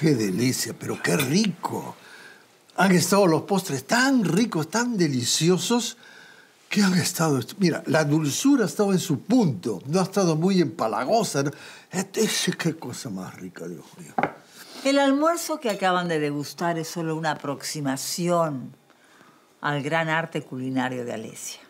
qué delicia, pero qué rico. Han estado los postres tan ricos, tan deliciosos, que han estado... Mira, la dulzura ha estado en su punto, no ha estado muy empalagosa. ¿no? Es- qué cosa más rica, Dios mío. El almuerzo que acaban de degustar es solo una aproximación al gran arte culinario de Alesia.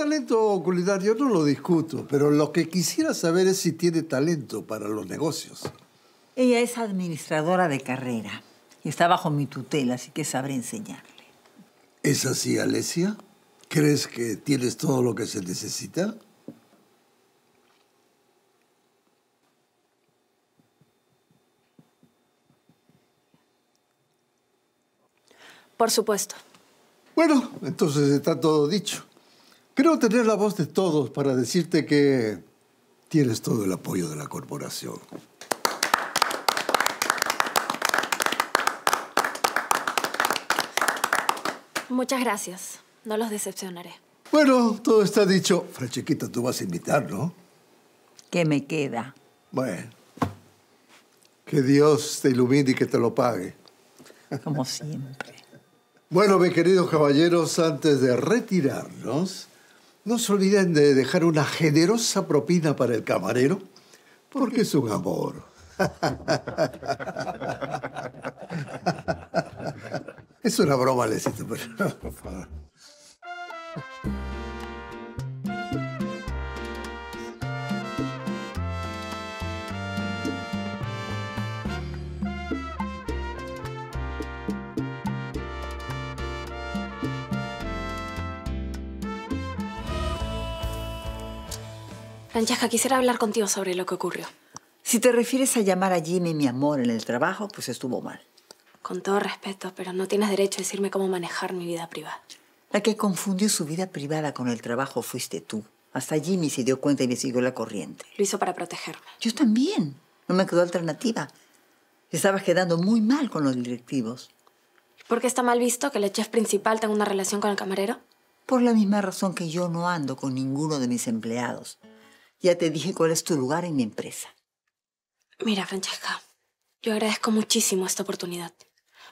Talento culinario no lo discuto, pero lo que quisiera saber es si tiene talento para los negocios. Ella es administradora de carrera y está bajo mi tutela, así que sabré enseñarle. ¿Es así, Alesia? ¿Crees que tienes todo lo que se necesita? Por supuesto. Bueno, entonces está todo dicho. Creo tener la voz de todos para decirte que tienes todo el apoyo de la corporación. Muchas gracias. No los decepcionaré. Bueno, todo está dicho. Franchiquita, tú vas a invitar, ¿no? ¿Qué me queda? Bueno. Que Dios te ilumine y que te lo pague. Como siempre. Bueno, mis queridos caballeros, antes de retirarnos, no se olviden de dejar una generosa propina para el camarero, porque es un amor. Es una broma, Lecito, pero... por favor. Francesca, quisiera hablar contigo sobre lo que ocurrió. Si te refieres a llamar a Jimmy mi amor en el trabajo, pues estuvo mal. Con todo respeto, pero no tienes derecho a decirme cómo manejar mi vida privada. La que confundió su vida privada con el trabajo fuiste tú. Hasta Jimmy se dio cuenta y me siguió la corriente. Lo hizo para protegerme. Yo también. No me quedó alternativa. Estabas quedando muy mal con los directivos. ¿Por qué está mal visto que el chef principal tenga una relación con el camarero? Por la misma razón que yo no ando con ninguno de mis empleados. Ya te dije cuál es tu lugar en mi empresa. Mira, Francesca, yo agradezco muchísimo esta oportunidad,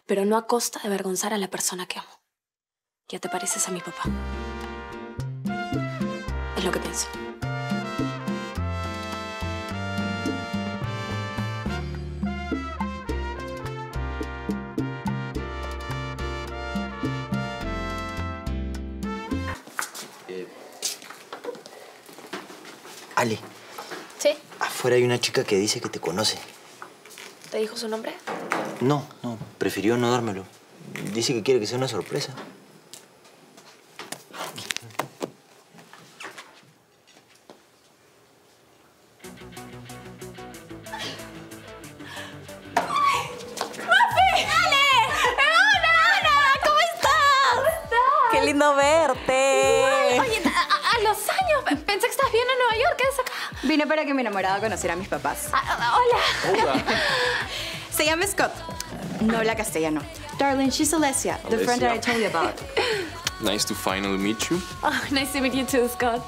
pero no a costa de avergonzar a la persona que amo. Ya te pareces a mi papá. Es lo que pienso. Ale, ¿Sí? afuera hay una chica que dice que te conoce. ¿Te dijo su nombre? No, no, prefirió no dármelo. Dice que quiere que sea una sorpresa. Para que mi enamorado conociera a mis papás. Ah, ah, hola. Se llama Scott. No habla castellano. Darling, she's Alessia, the friend that I told you about. Nice to finally meet you. Oh, nice to meet you too, Scott.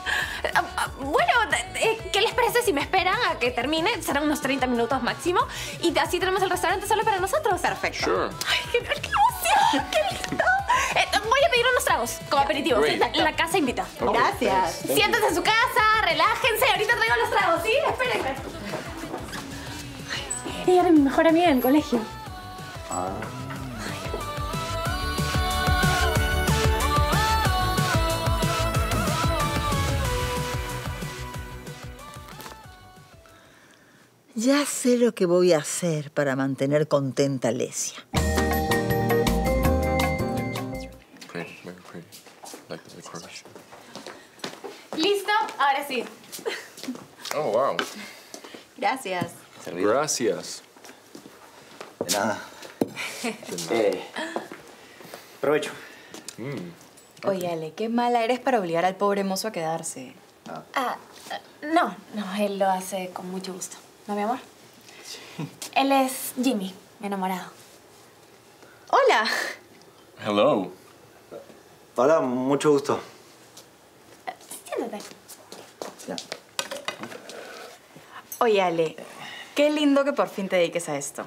Ah, ah, bueno, eh, ¿qué les parece si me esperan a que termine? Serán unos 30 minutos máximo. Y así tenemos el restaurante solo para nosotros. Perfecto. Sure. ¡Ay, qué, qué emoción! ¡Qué lindo! Eh, voy a pedir unos tragos como aperitivo. La, la casa invita. Gracias. Siéntense en su casa, relájense. Ahorita traigo los tragos, ¿sí? Espérenme. Ay, Ella era mi mejor amiga del colegio. Ya sé lo que voy a hacer para mantener contenta a Lesia. Pretty, very pretty. Like the. ¿Listo? Ahora sí. Oh, wow. Gracias. Gracias. De nada. Eh, provecho. Oye, Ale, qué mala eres para obligar al pobre mozo a quedarse. Ah, ah, no, no, él lo hace con mucho gusto. ¿No, mi amor? Él es Jimmy, mi enamorado. Hola. Hello. Hola, mucho gusto. Ya. Oye, Ale, qué lindo que por fin te dediques a esto.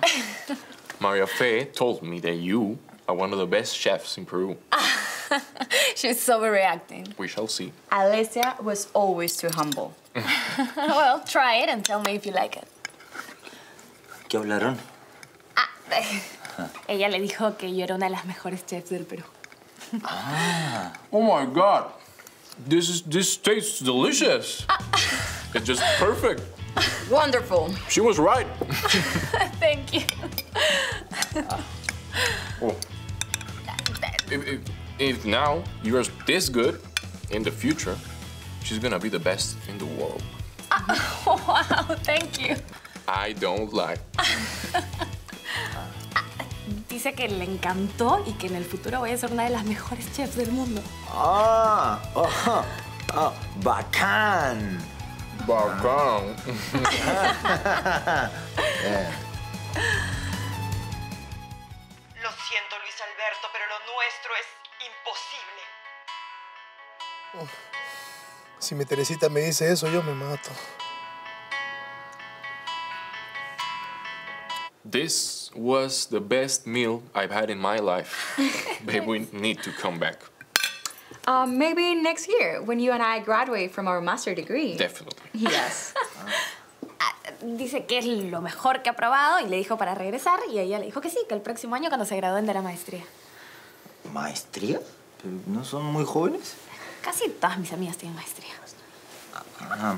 Maria Fe told me that you are one of the best chefs in Peru. She's overreacting. We shall see. Alessia was always too humble. well, try it and tell me if you like it. ¿Qué hablaron? Ah, ella le dijo que yo era una de las mejores chefs del Perú. Oh my god. This is this tastes delicious. it's just perfect. Wonderful. She was right. Thank you. Oh. If, if, if now you're this good, in the future, she's gonna be the best in the world. Wow, thank you. I don't lie. Dice que le encantó y que en el futuro voy a ser una de las mejores chefs del mundo. Ah, oh, oh, bacán. Bacán. Lo siento, Luis Alberto, pero lo nuestro es imposible. Si mi Teresita me dice eso, yo me mato. This was the best meal I've had in my life. Babe, we need to come back. Um, maybe next year, when you and I graduate from our master degree. Definitely. Yes. Ah, Dice que es lo mejor que ha probado y le dijo para regresar y ella le dijo que sí, que el próximo año cuando se gradúen de la maestría. ¿Maestría? ¿Pero ¿No son muy jóvenes? Casi todas mis amigas tienen maestría. Ah,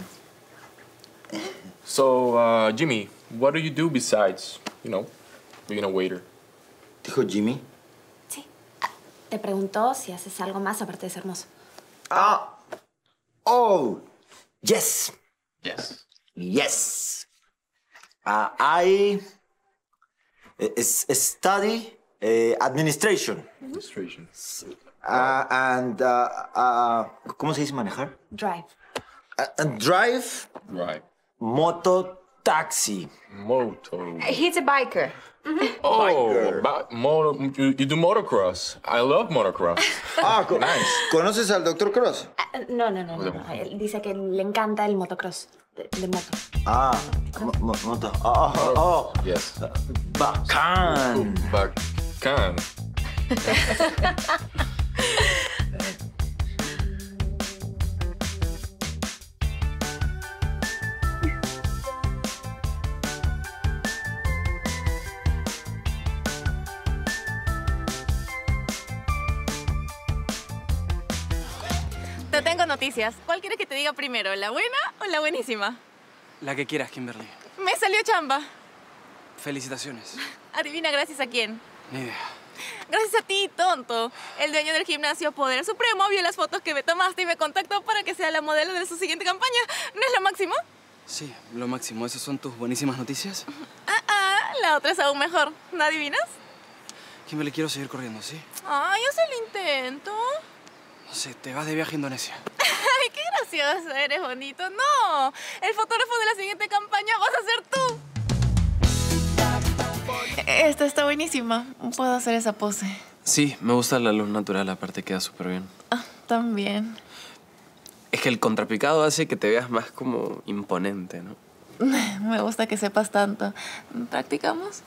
So, uh, Jimmy, what do you do besides, you know, being a waiter? dijo Jimmy. Sí. Ah, Te preguntó si haces algo más aparte de ser hermoso. Ah. Oh. Yes. Yes. Yes. Uh, I uh, s- study uh, administration. Administration. Uh, and, uh, uh, ¿cómo se dice manejar? Drive. Uh, and drive Right. moto taxi. Moto. He's a biker. Oh, ba- moto, you, you do motocross. I love motocross. Ah, co- ¿conoces al Dr. Cross? Ah, No, no, no, no. no. Él dice que le encanta el motocross. De, de moto. Ah, mo- mo- moto. Oh, oh, oh. yes. Bacán. Bacán. Te tengo noticias. ¿Cuál quieres que te diga primero, la buena o la buenísima? La que quieras, Kimberly. Me salió chamba. Felicitaciones. Adivina gracias a quién. Ni idea. Gracias a ti, tonto. El dueño del gimnasio Poder Supremo vio las fotos que me tomaste y me contactó para que sea la modelo de su siguiente campaña. ¿No es lo máximo? Sí, lo máximo. ¿Esas son tus buenísimas noticias? Ah, ah, la otra es aún mejor. ¿No adivinas? Kimberly, quiero seguir corriendo, ¿sí? Ay, haz el intento. Te vas de viaje a Indonesia. Ay, qué gracioso, eres bonito. No, el fotógrafo de la siguiente campaña vas a ser tú. Esta está buenísima. Puedo hacer esa pose. Sí, me gusta la luz natural, aparte queda súper bien. Ah, también. Es que el contrapicado hace que te veas más como imponente, ¿no? Me gusta que sepas tanto. ¿Practicamos?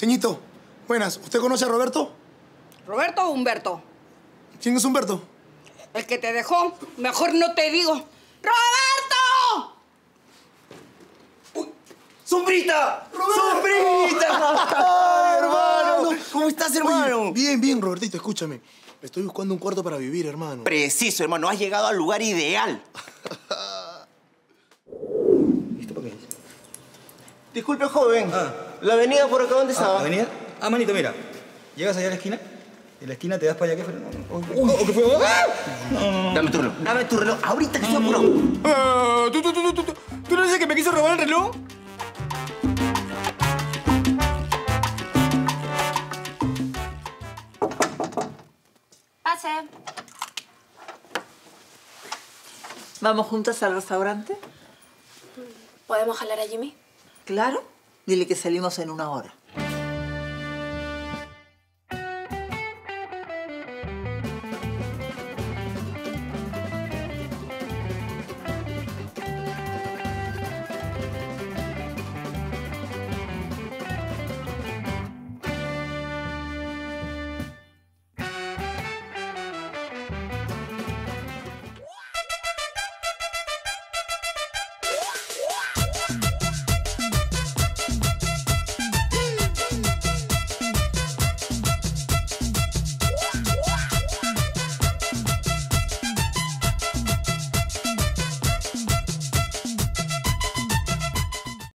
Ceñito, buenas. ¿Usted conoce a Roberto? ¿Roberto o Humberto? ¿Quién es Humberto? El que te dejó. Mejor no te digo. ¡Roberto! ¡Sombrita! ¡Sombrita! ¡Ay, hermano! ¿Cómo estás, hermano? Bien, bien, Robertito, escúchame. Estoy buscando un cuarto para vivir, hermano. Preciso, hermano. Has llegado al lugar ideal. ¿Esto por qué es? Disculpe, joven. ¿La avenida por acá dónde Ah, estaba? ¿Avenida? Ah, manito, mira. Llegas allá a la esquina. En la esquina te das para allá. ¿Qué fue? Oh, oh, ¿Qué fue? ¡Ah! Dame tu reloj. Dame tu reloj. Ahorita que estoy apurado. Ah, ¿Tú, tú, tú, tú, tú, ¿Tú no dices que me quiso robar el reloj? Pase. ¿Vamos juntas al restaurante? ¿Podemos jalar a Jimmy? Claro. Dile que salimos en una hora.